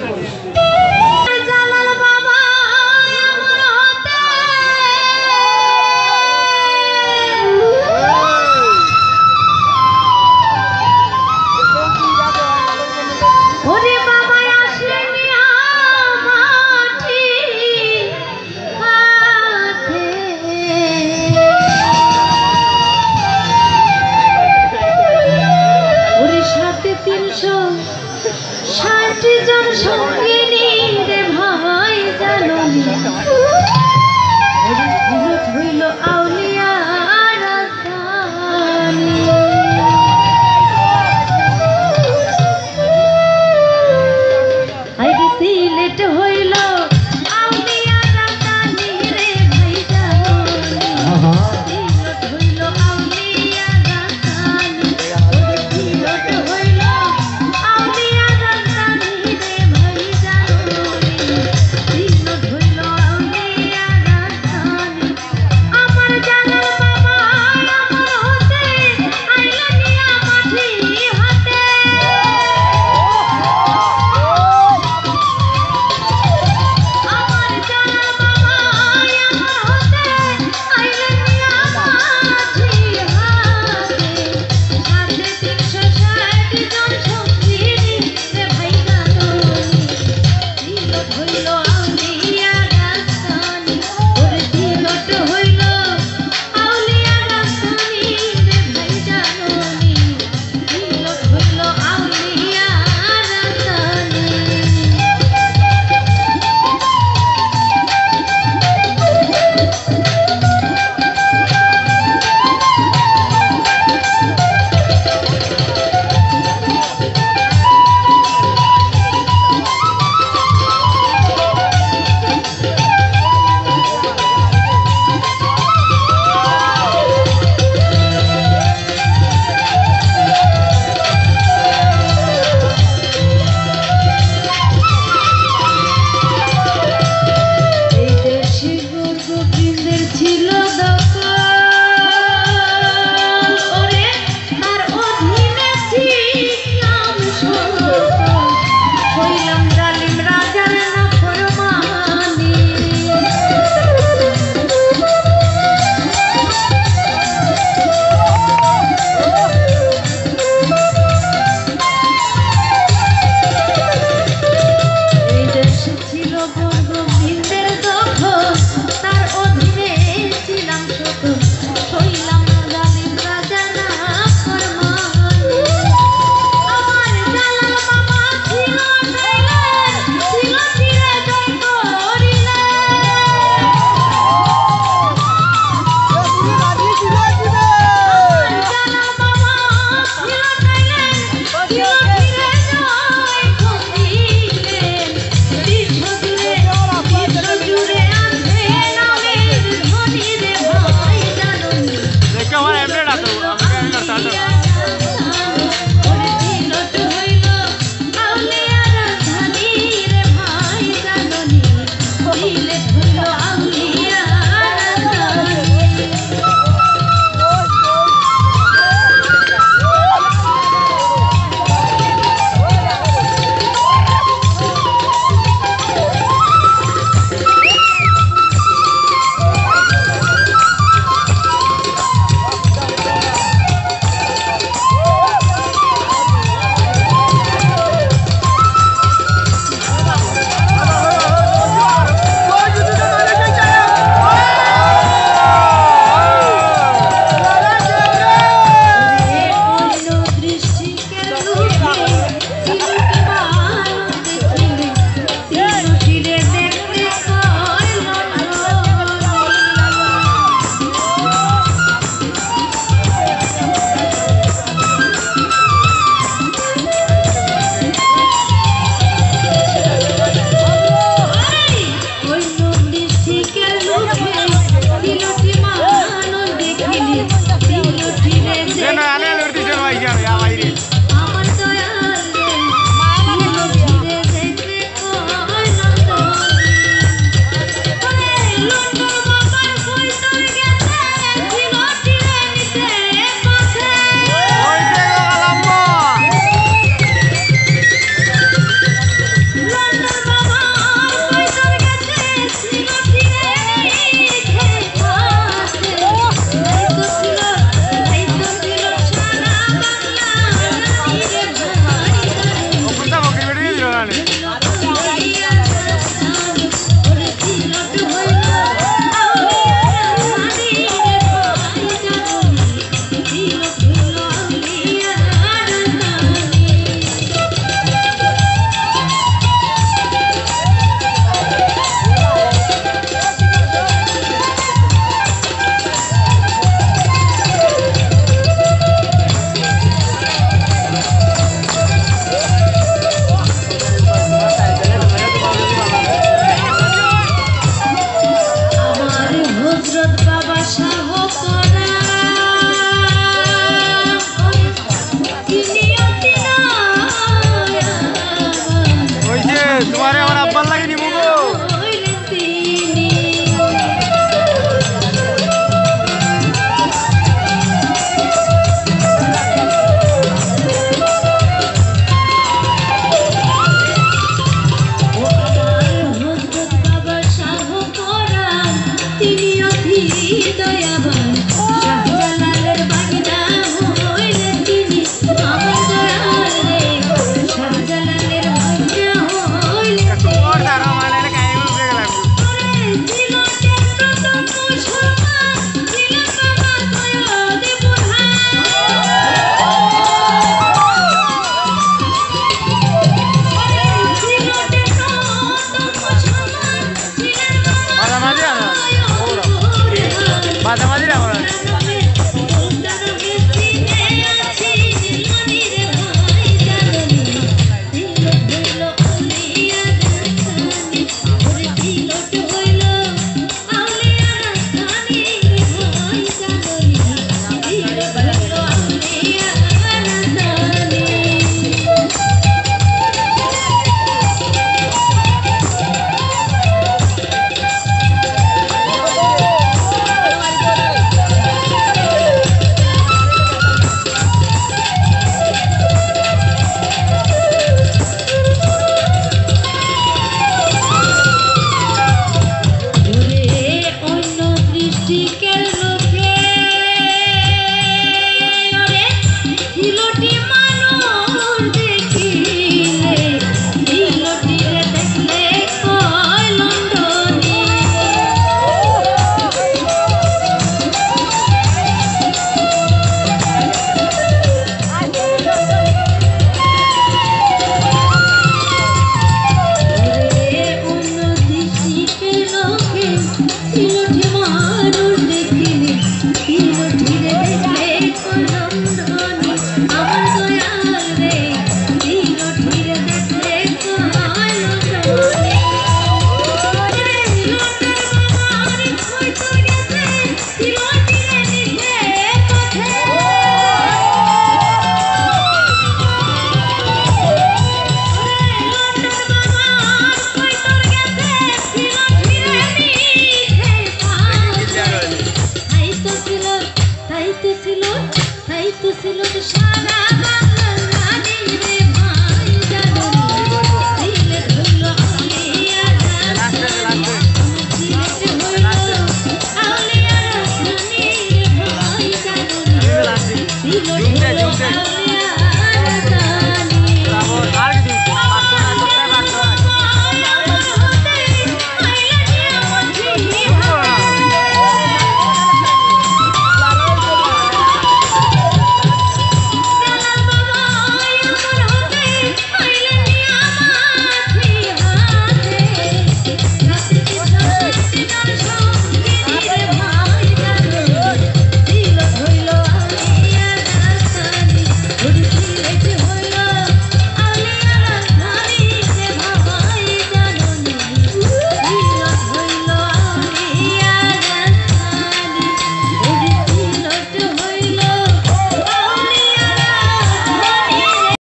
Vamos! Así que.